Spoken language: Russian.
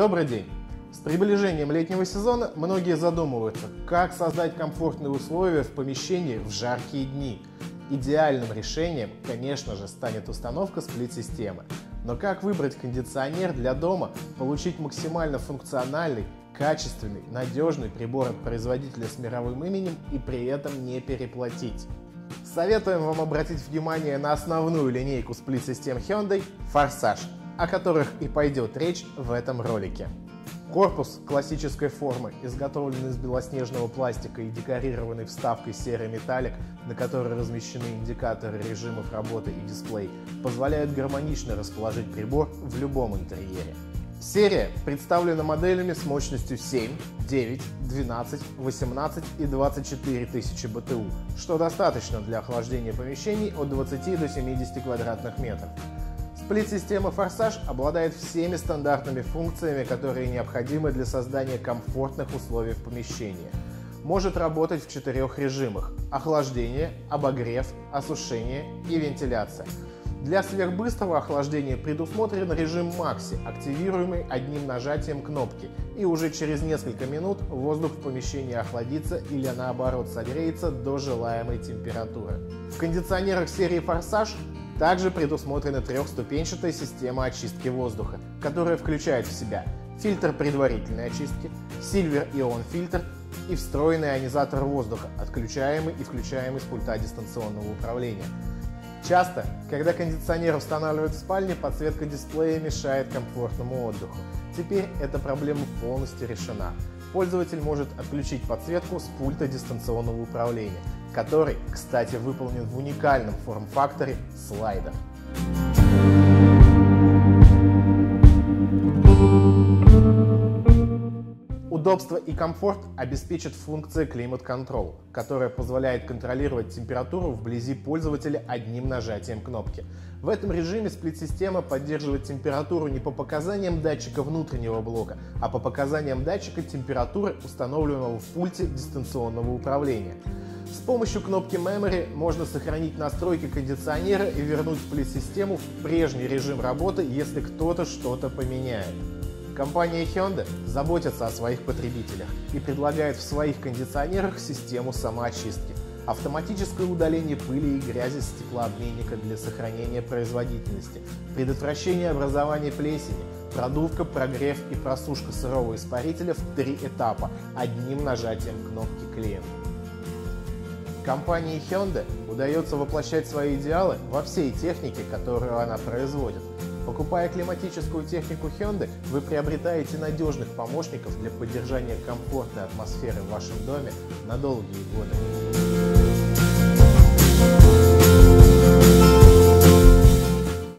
Добрый день! С приближением летнего сезона многие задумываются, как создать комфортные условия в помещении в жаркие дни. Идеальным решением, конечно же, станет установка сплит-системы. Но как выбрать кондиционер для дома, получить максимально функциональный, качественный, надежный прибор от производителя с мировым именем и при этом не переплатить? Советуем вам обратить внимание на основную линейку сплит-систем Hyundai Forsage, о которых и пойдет речь в этом ролике. Корпус классической формы, изготовленный из белоснежного пластика и декорированный вставкой серый металлик, на которой размещены индикаторы режимов работы и дисплей, позволяет гармонично расположить прибор в любом интерьере. Серия представлена моделями с мощностью 7, 9, 12, 18 и 24 тысячи БТУ, что достаточно для охлаждения помещений от 20 до 70 квадратных метров. Сплит-система Форсаж обладает всеми стандартными функциями, которые необходимы для создания комфортных условий в помещении. Может работать в четырех режимах – охлаждение, обогрев, осушение и вентиляция. Для сверхбыстрого охлаждения предусмотрен режим Макси, активируемый одним нажатием кнопки, и уже через несколько минут воздух в помещении охладится или наоборот согреется до желаемой температуры. В кондиционерах серии Форсаж также предусмотрена трехступенчатая система очистки воздуха, которая включает в себя фильтр предварительной очистки, Ion фильтр и встроенный ионизатор воздуха, отключаемый и включаемый с пульта дистанционного управления. Часто, когда кондиционер устанавливают в спальне, подсветка дисплея мешает комфортному отдыху. Теперь эта проблема полностью решена. Пользователь может отключить подсветку с пульта дистанционного управления, который, кстати, выполнен в уникальном форм-факторе слайдер. Удобство и комфорт обеспечит функция Climate Control, которая позволяет контролировать температуру вблизи пользователя одним нажатием кнопки. В этом режиме сплит-система поддерживает температуру не по показаниям датчика внутреннего блока, а по показаниям датчика температуры, установленного в пульте дистанционного управления. С помощью кнопки Memory можно сохранить настройки кондиционера и вернуть сплит-систему в прежний режим работы, если кто-то что-то поменяет. Компания Hyundai заботится о своих потребителях и предлагает в своих кондиционерах систему самоочистки. Автоматическое удаление пыли и грязи с стеклообменника для сохранения производительности, предотвращение образования плесени, продувка, прогрев и просушка сырого испарителя в три этапа одним нажатием кнопки клиента. Компании Hyundai удается воплощать свои идеалы во всей технике, которую она производит. Покупая климатическую технику Hyundai, вы приобретаете надежных помощников для поддержания комфортной атмосферы в вашем доме на долгие годы.